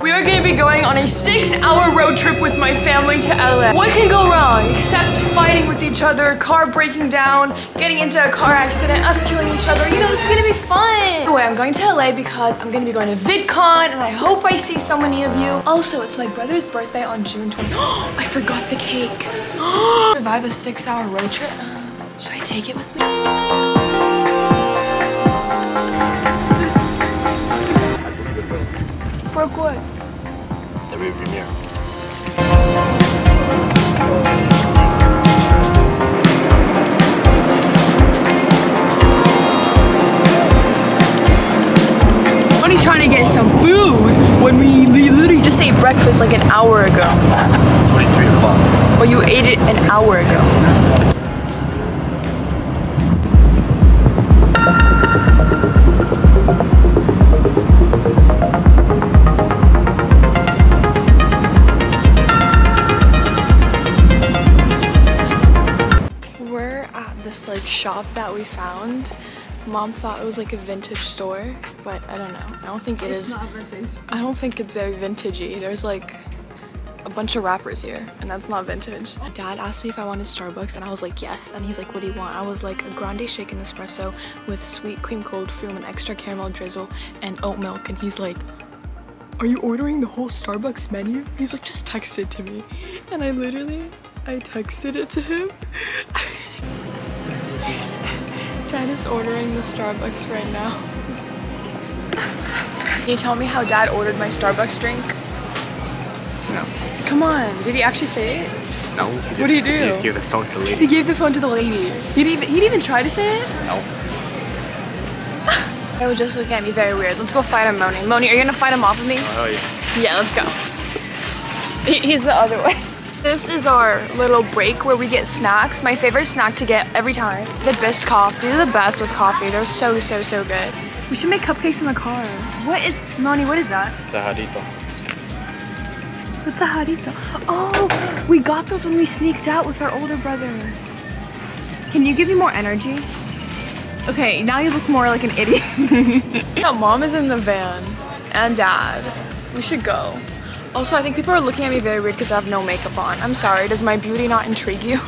We are gonna be going on a six hour road trip with my family to LA. What can go wrong except fighting with each other, car breaking down, getting into a car accident, us killing each other. You know, this is gonna be fun. Anyway, I'm going to LA because I'm gonna be going to VidCon and I hope I see so many of you. Also, it's my brother's birthday on June 20th. I forgot the cake. Survive a six hour road trip? Should I take it with me? Pourquoi? The rearview mirror. Trying to get some food when we literally just ate breakfast like an hour ago. 23 o'clock. But you ate it an hour ago. This like shop that we found. Mom thought it was like a vintage store, but I don't know. I don't think it is. I don't think it's very vintagey. There's like a bunch of wrappers here, and that's not vintage. Dad asked me if I wanted Starbucks, and I was like, yes. And he's like, what do you want? I was like, a grande shaken espresso with sweet cream cold foam and extra caramel drizzle and oat milk. And he's like, are you ordering the whole Starbucks menu? He's like, just text it to me. And I literally, I texted it to him. Is ordering the Starbucks right now. Can you tell me how Dad ordered my Starbucks drink? No. Come on, did he actually say it? No. What do you do? You just give the phone to the lady. He gave the phone to the lady. He didn't even, he didn't even try to say it? No. They were just looking at me very weird. Let's go fight him, Mony. Mony, are you gonna fight him off of me? Oh yeah. Yeah, let's go. He- He's the other way. This is our little break where we get snacks. My favorite snack to get every time. The Biscoff. These are the best with coffee. They're so, so, so good. We should make cupcakes in the car. What is, Mony, what is that? It's a jarrito. What's a jarrito? Oh, we got those when we sneaked out with our older brother. Can you give me more energy? Okay, now you look more like an idiot. yeah, mom is in the van and dad. We should go. Also, I think people are looking at me very weird because I have no makeup on. I'm sorry, does my beauty not intrigue you?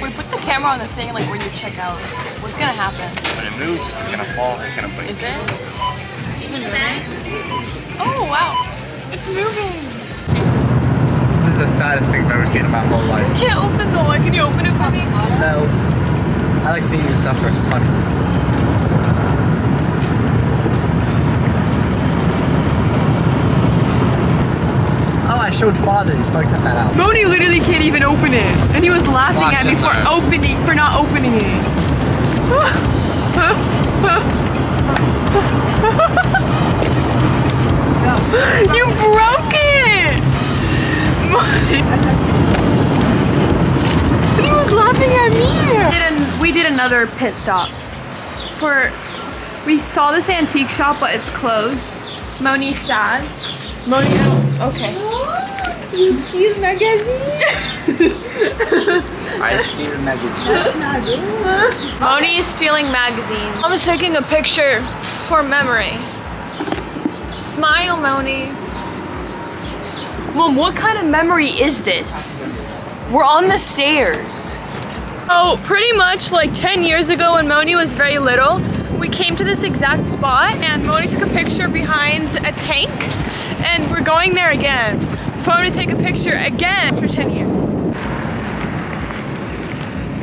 We put the camera on the thing like when you check out. What's gonna happen? When it moves, it's gonna fall. It's gonna break. Is it? Is it moving? Oh wow, it's moving. This is the saddest thing I've ever seen in my whole life. I can't open the one. Can you open it for me? No. I like seeing you suffer. It's funny. Showed father. You should probably cut that out. Mony literally can't even open it. And he was laughing Watch at me it, for Sarah. opening, for not opening it. you broke it! Mony. And he was laughing at me. We did, an- we did another pit stop. For, we saw this antique shop, but it's closed. Mony's sad. Mony, I don't- okay. You see his magazine? I steal magazine. Mony is stealing magazines. I'm just taking a picture for memory. Smile, Mony. Mom, what kind of memory is this? We're on the stairs. Oh, pretty much like 10 years ago when Mony was very little, we came to this exact spot and Mony took a picture behind a tank and we're going there again. Phone to take a picture again after 10 years.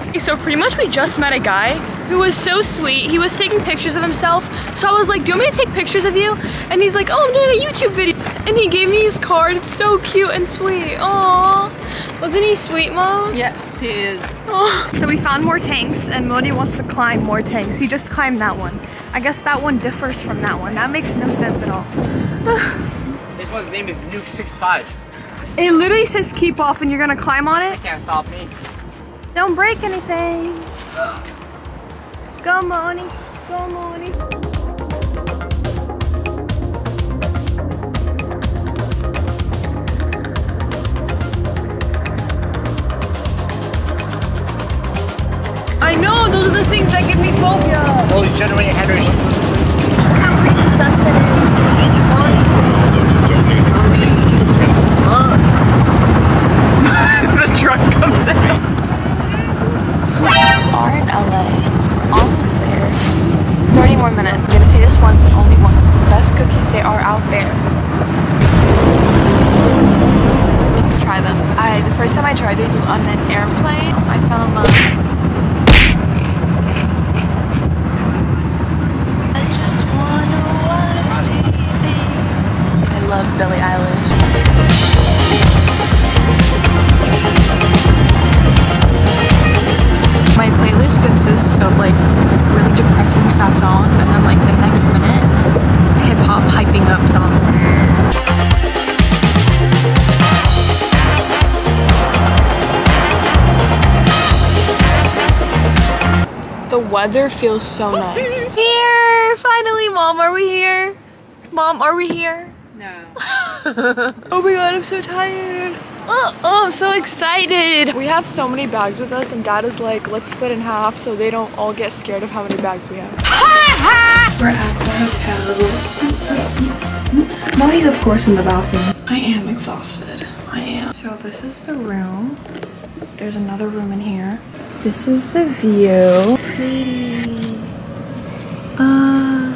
Okay, So pretty much we just met a guy who was so sweet. He was taking pictures of himself. So I was like, do you want me to take pictures of you? And he's like, oh, I'm doing a YouTube video. And he gave me his card. It's so cute and sweet. Aww. Wasn't he sweet, Mom? Yes, he is. Aw. So we found more tanks and Mony wants to climb more tanks. He just climbed that one. I guess that one differs from that one. That makes no sense at all. This one's name is Nuke 65. It literally says keep off and you're gonna climb on it. Can't stop me. Don't break anything. Good morning. Good morning. I know, those are the things that give me phobia. Well, generate energy. Sunset the truck comes out. cookies they are out there. Let's try them. I, the first time I tried these was on an airplane. I fell in love. Weather feels so nice. Here! Finally, Mom, are we here? Mom, are we here? No. Oh my god, I'm so tired. Oh, oh, I'm so excited. We have so many bags with us and dad is like, let's split in half so they don't all get scared of how many bags we have. We're at the hotel. Mony's of course in the bathroom. I am exhausted. I am. So this is the room. There's another room in here. This is the view. Pretty. Uh,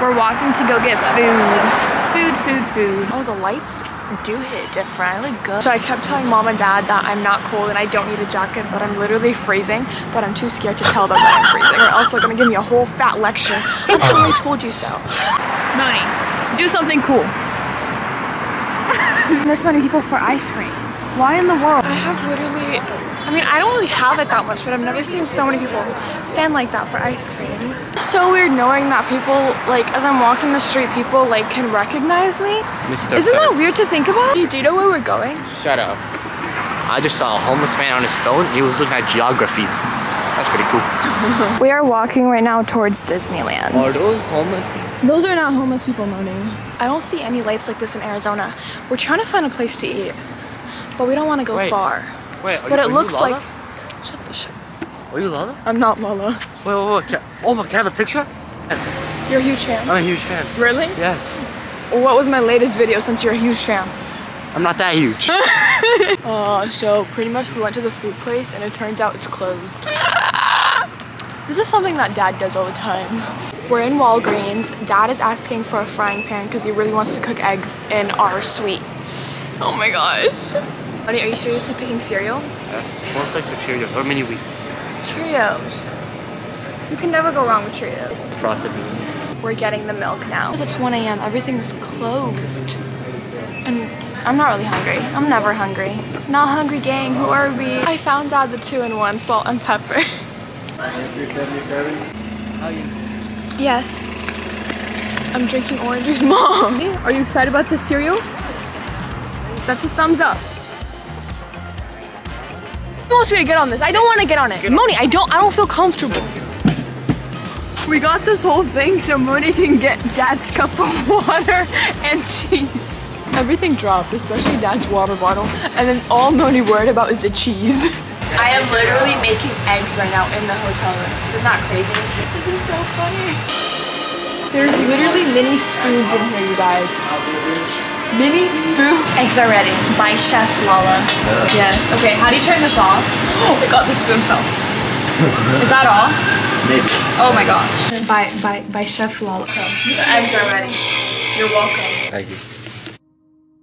We're walking to go get food. Food, food, food. Oh, the lights do hit different. I look good. So I kept telling mom and dad that I'm not cold and I don't need a jacket, but I'm literally freezing. But I'm too scared to tell them that I'm freezing, or else they're gonna give me a whole fat lecture on how I told you so. Mony, do something cool. this many people for ice cream. Why in the world? I have literally, I mean, I don't really have it that much, but I've never seen so many people stand like that for ice cream. So weird knowing that people, like, as I'm walking the street, people, like, can recognize me. Mr. Isn't that weird to think about? Do you know where we're going? Shut up. I just saw a homeless man on his phone. He was looking at geographies. That's pretty cool. We are walking right now towards Disneyland. Are those homeless people? Those are not homeless people, Mony. I don't see any lights like this in Arizona. We're trying to find a place to eat, but we don't want to go Wait. far. Wait, But you, it are looks like. Shut the shit. Are you Lala? I'm not Lala. Wait, wait, wait. Oh my, can I have a picture? You're a huge fan. I'm a huge fan. Really? Yes. What was my latest video since you're a huge fan? I'm not that huge. Uh, so pretty much we went to the food place and it turns out it's closed. This is something that dad does all the time. We're in Walgreens. Dad is asking for a frying pan because he really wants to cook eggs in our suite. Oh my gosh. Buddy, are you seriously picking cereal? yes. Cornflakes or Cheerios or mini wheats. Cheerios. You can never go wrong with Cheerios. Frosted beans. We're getting the milk now. It's 1 a.m. Everything is closed. And I'm not really hungry. I'm never hungry. Not hungry gang, who are we? I found out the two-in-one salt and pepper. Yes. I'm drinking orange juice, mom. Are you excited about this cereal? That's a thumbs up. Who wants me to get on this? I don't want to get on it. Mony, I don't I don't feel comfortable. We got this whole thing so Mony can get dad's cup of water and cheese. Everything dropped, especially dad's water bottle. And then all Mony worried about is the cheese. I am literally making eggs right now in the hotel room. Isn't that crazy? This is so funny. There's literally mini spoons in here, you guys. Mini spoon. Eggs are ready by Chef Lala. Yes. Okay, how do you turn this off? Oh my got the spoon fell. Is that all? Maybe. Oh my gosh. By by by Chef Lala. The eggs are ready. You're welcome. Thank you.